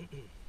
mm Clear.